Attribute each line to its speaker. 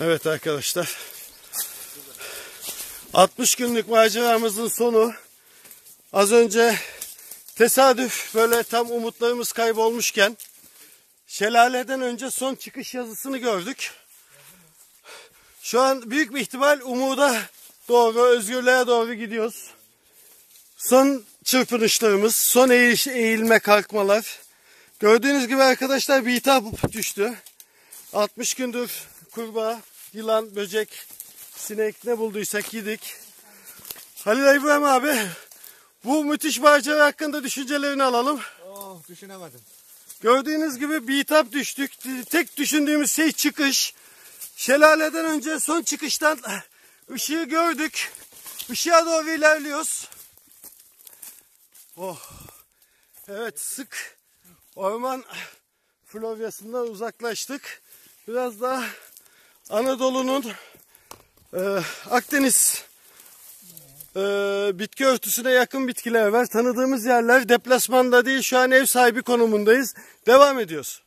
Speaker 1: Evet arkadaşlar. 60 günlük maceramızın sonu. Az önce tesadüf böyle tam umutlarımız kaybolmuşken şelaleden önce son çıkış yazısını gördük. Şu an büyük bir ihtimal umuda doğru, özgürlüğe doğru gidiyoruz. Son çırpınışlarımız, son eğiş, eğilme kalkmalar. Gördüğünüz gibi arkadaşlar bir hitap düştü. 60 gündür kurbağa, yılan, böcek, sinek ne bulduysak yedik. Halil İbrahim abi bu müthiş macera hakkında düşüncelerini alalım.
Speaker 2: Oh düşünemedim.
Speaker 1: Gördüğünüz gibi bir hitap düştük. Tek düşündüğümüz şey çıkış. Şelaleden önce son çıkıştan ışığı gördük. Işığa doğru ilerliyoruz. Oh. Evet sık orman floryasından uzaklaştık. Biraz daha Anadolu'nun e, Akdeniz e, bitki örtüsüne yakın bitkiler var. Tanıdığımız yerler deplasmanda değil şu an ev sahibi konumundayız. Devam ediyoruz.